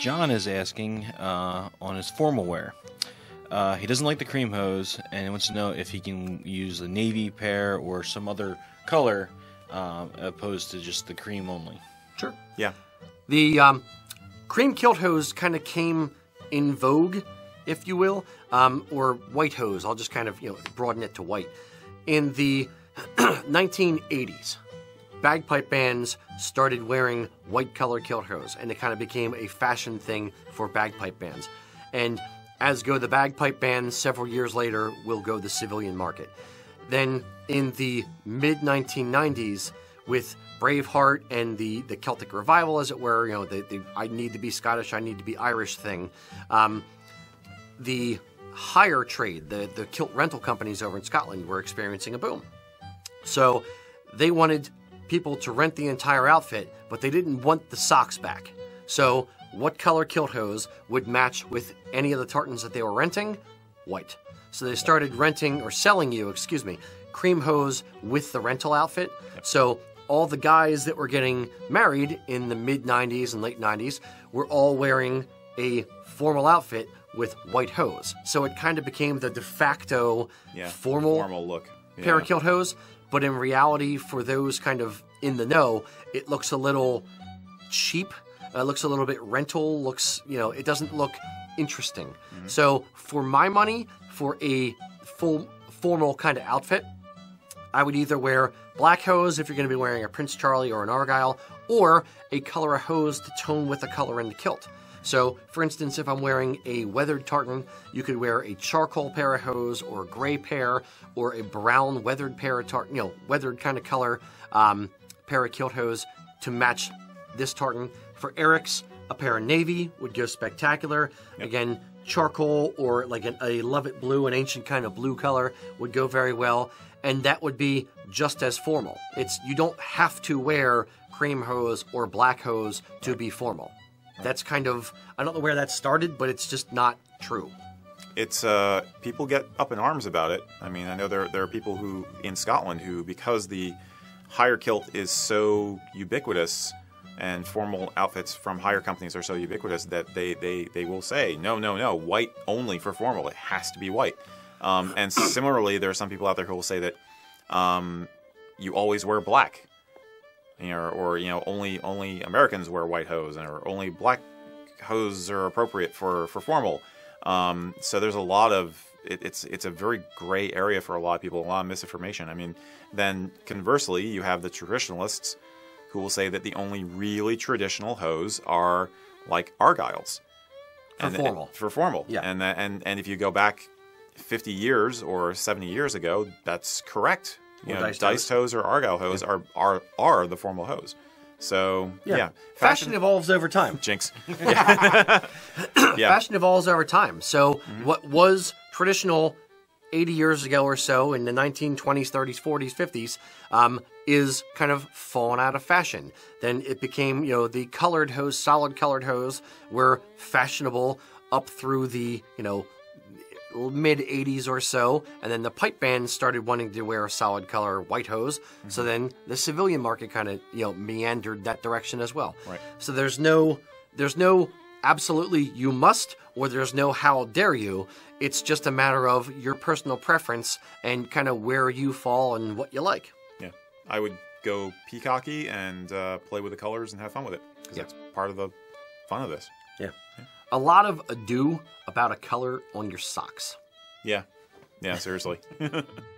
John is asking uh, on his formal wear. Uh, he doesn't like the cream hose and wants to know if he can use a navy pair or some other color uh, opposed to just the cream only. Sure. Yeah. The um, cream kilt hose kind of came in vogue, if you will, um, or white hose. I'll just kind of you know broaden it to white. In the 1980s, bagpipe bands started wearing white colored kilt hose, and it kind of became a fashion thing for bagpipe bands. And as go the bagpipe bands, several years later will go the civilian market. Then in the mid 1990s, with Braveheart and the, the Celtic revival, as it were, you know, the, the I need to be Scottish, I need to be Irish thing, um, the hire trade, the, the kilt rental companies over in Scotland were experiencing a boom. So they wanted people to rent the entire outfit, but they didn't want the socks back. So what color kilt hose would match with any of the tartans that they were renting? White. So they started renting or selling you, excuse me, cream hose with the rental outfit. So all the guys that were getting married in the mid 90s and late 90s were all wearing a formal outfit with white hose. So it kind of became the de facto Yeah. formal, Formal look. pair of Yeah. kilt hose. But in reality, for those kind of in the know, it looks a little cheap. Uh, looks a little bit rental. Looks, you know, it doesn't look interesting. So for my money, for a full formal kind of outfit, I would either wear black hose if you're going to be wearing a Prince Charlie or an Argyle, or a color of hose to tone with the color in the kilt. So, for instance, if I'm wearing a weathered tartan, you could wear a charcoal pair of hose, or a gray pair, or a brown weathered pair of tartan, you know, weathered kind of color um, pair of kilt hose to match this tartan. For Eric's, a pair of navy would go spectacular. Again, charcoal or like an, a Lovat blue, an ancient kind of blue color would go very well, and that would be just as formal. It's you don't have to wear cream hose or black hose to be formal. That's kind of I don't know where that started, but it's just not true. it's uh, people get up in arms about it. I mean, I know there there are people who in Scotland who, because the hire kilt is so ubiquitous, and formal outfits from hire companies are so ubiquitous that they they they will say no no no white only for formal. It has to be white. Um, and similarly, there are some people out there who will say that um, you always wear black. You know, or you know, only only Americans wear white hose, and or only black hose are appropriate for for formal. Um, so there's a lot of it, it's it's a very gray area for a lot of people, a lot of misinformation. I mean, then conversely, you have the traditionalists who will say that the only really traditional hose are like argyles For and, formal. for formal. Yeah. and and and if you go back 50 years or 70 years ago, that's correct. You know, diced diced, hose or argyle hose are, are are the formal hose. So yeah, Fashion evolves over time. jinx. yeah, Fashion evolves over time. So Mm-hmm. what was traditional 80 years ago or so in the 1920s, 30s, 40s, 50s um, is kind of fallen out of fashion. Then it became, you know, the colored hose, solid colored hose were fashionable up through the, you know, mid 80s or so, and then the pipe band started wanting to wear a solid color white hose. So then the civilian market kind of you know meandered that direction as well. Right. So there's no there's no absolutely you must or there's no how dare you. It's just a matter of your personal preference and kind of where you fall and what you like. yeah. I would go peacocky and uh, play with the colors and have fun with it because Yeah. that's part of the fun of this. Yeah. A lot of ado about a color on your socks. Yeah, yeah. Seriously.